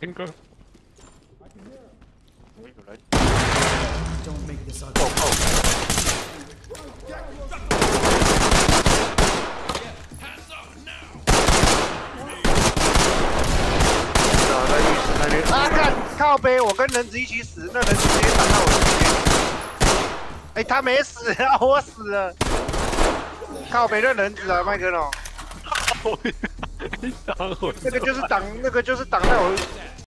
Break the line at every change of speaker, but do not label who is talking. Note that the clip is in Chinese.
Mikel，啊，靠背，我跟人子一起死，那人子直接挡到我这边。哎、他没死啊，我死了。靠背的人子啊，麦克龙，那个就是挡，那个就是挡在我